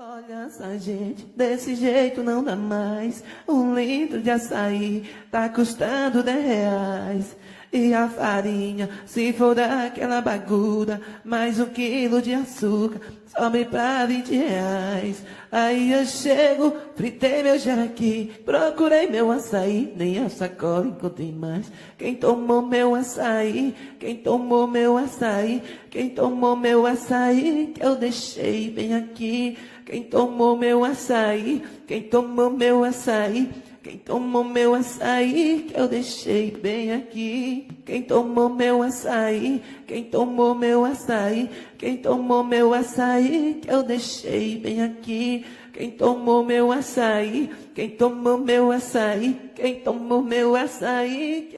Olha essa gente, desse jeito não dá mais. Um litro de açaí tá custando 10 reais. E a farinha, se for daquela bagulha, mais um quilo de açúcar, sobe pra 20 reais. Aí eu chego, fritei meu jaraqui, procurei meu açaí, nem a sacola encontrei mais. Quem tomou meu açaí, quem tomou meu açaí, quem tomou meu açaí, que eu deixei bem aqui. Quem tomou meu açaí, quem tomou meu açaí, quem tomou meu açaí, que eu deixei bem aqui. Quem tomou meu açaí, quem tomou meu açaí, quem tomou meu açaí, que eu deixei bem aqui. Quem tomou meu açaí, quem tomou meu açaí, quem tomou meu açaí.